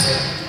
Yeah.